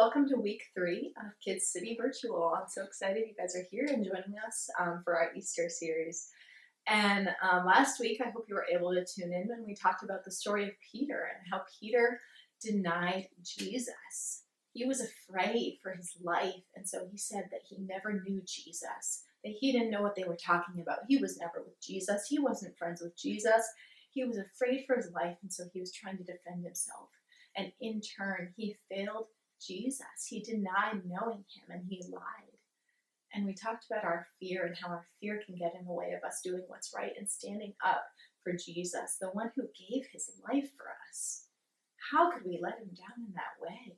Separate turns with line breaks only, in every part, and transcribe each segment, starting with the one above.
welcome to week three of Kids City Virtual. I'm so excited you guys are here and joining us um, for our Easter series. And um, last week, I hope you were able to tune in when we talked about the story of Peter and how Peter denied Jesus. He was afraid for his life, and so he said that he never knew Jesus, that he didn't know what they were talking about. He was never with Jesus, he wasn't friends with Jesus. He was afraid for his life, and so he was trying to defend himself. And in turn, he failed Jesus. He denied knowing him and he lied. And we talked about our fear and how our fear can get in the way of us doing what's right and standing up for Jesus, the one who gave his life for us. How could we let him down in that way?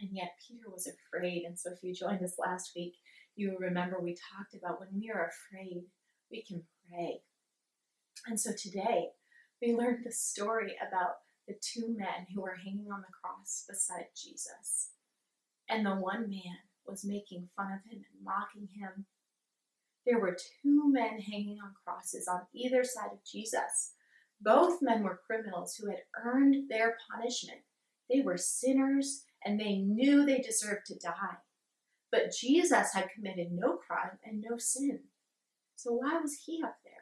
And yet Peter was afraid. And so if you joined us last week, you remember we talked about when we are afraid, we can pray. And so today, we learned the story about the two men who were hanging on the cross beside Jesus. And the one man was making fun of him and mocking him. There were two men hanging on crosses on either side of Jesus. Both men were criminals who had earned their punishment. They were sinners and they knew they deserved to die. But Jesus had committed no crime and no sin. So why was he up there?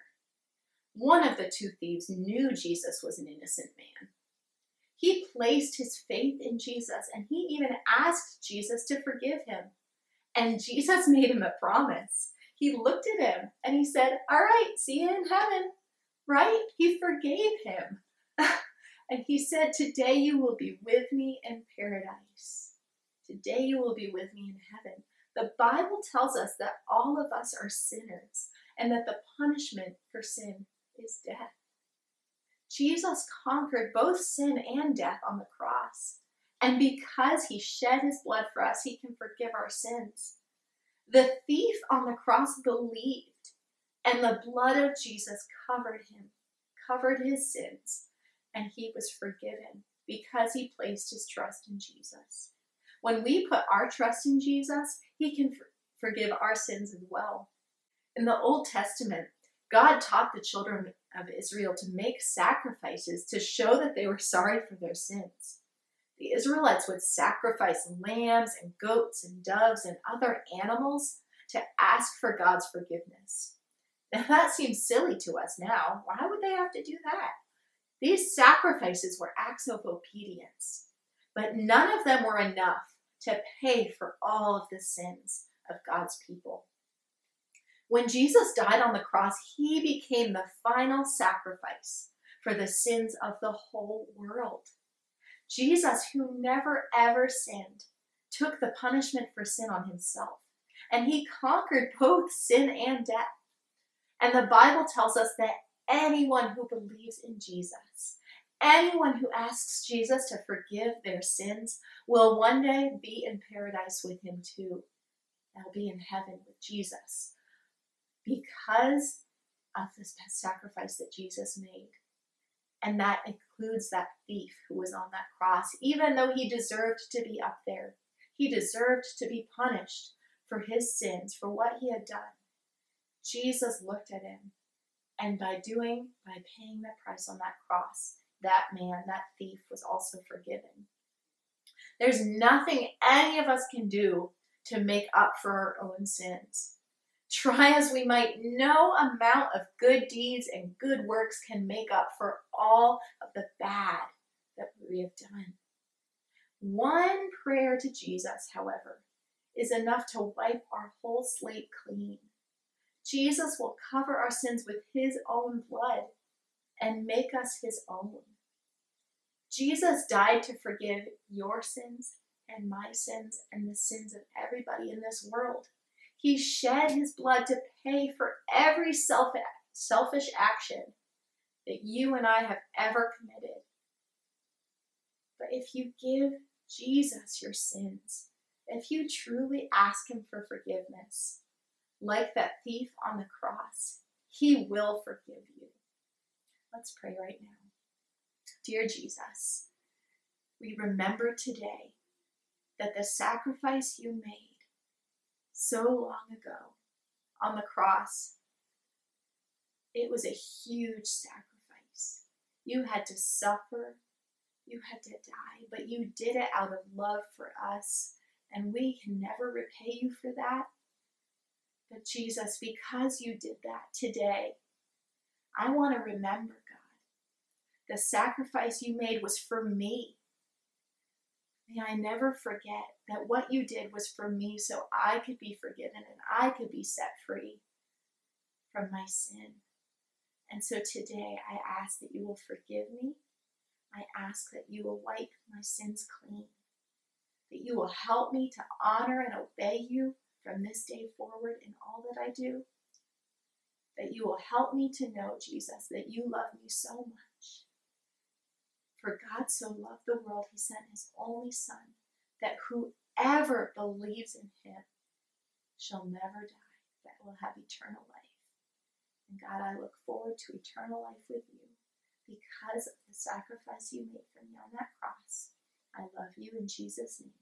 One of the two thieves knew Jesus was an innocent man. He placed his faith in Jesus and he even asked Jesus to forgive him. And Jesus made him a promise. He looked at him and he said, All right, see you in heaven. Right? He forgave him. and he said, Today you will be with me in paradise. Today you will be with me in heaven. The Bible tells us that all of us are sinners and that the punishment for sin is death. Jesus conquered both sin and death on the cross. And because he shed his blood for us, he can forgive our sins. The thief on the cross believed, and the blood of Jesus covered him, covered his sins, and he was forgiven because he placed his trust in Jesus. When we put our trust in Jesus, he can for- forgive our sins as well. In the Old Testament, God taught the children of Israel to make sacrifices to show that they were sorry for their sins. The Israelites would sacrifice lambs and goats and doves and other animals to ask for God's forgiveness. Now that seems silly to us now. Why would they have to do that? These sacrifices were acts of obedience, but none of them were enough to pay for all of the sins of God's people. When Jesus died on the cross, he became the final sacrifice for the sins of the whole world. Jesus, who never ever sinned, took the punishment for sin on himself, and he conquered both sin and death. And the Bible tells us that anyone who believes in Jesus, anyone who asks Jesus to forgive their sins, will one day be in paradise with him too. They'll be in heaven with Jesus because of this sacrifice that Jesus made. And that includes that thief who was on that cross, even though he deserved to be up there. He deserved to be punished for his sins, for what he had done. Jesus looked at him, and by doing, by paying the price on that cross, that man, that thief, was also forgiven. There's nothing any of us can do to make up for our own sins. Try as we might, no amount of good deeds and good works can make up for all of the bad that we have done. One prayer to Jesus, however, is enough to wipe our whole slate clean. Jesus will cover our sins with his own blood and make us his own. Jesus died to forgive your sins and my sins and the sins of everybody in this world. He shed his blood to pay for every self, selfish action that you and I have ever committed. But if you give Jesus your sins, if you truly ask him for forgiveness, like that thief on the cross, he will forgive you. Let's pray right now. Dear Jesus, we remember today that the sacrifice you made so long ago on the cross. It was a huge sacrifice. You had to suffer, you had to die, but you did it out of love for us And we can never repay you for that. But Jesus, because you did that today, I want to remember, God, the sacrifice you made was for me. May I never forget that what you did was for me so I could be forgiven and I could be set free from my sin. And so today I ask that you will forgive me. I ask that you will wipe my sins clean, that you will help me to honor and obey you from this day forward in all that I do, that you will help me to know, Jesus, that you love me so much. For God so loved the world, he sent his only Son, that whoever believes in him shall never die, but will have eternal life. And God, I look forward to eternal life with you because of the sacrifice you made for me on that cross. I love you in Jesus' name.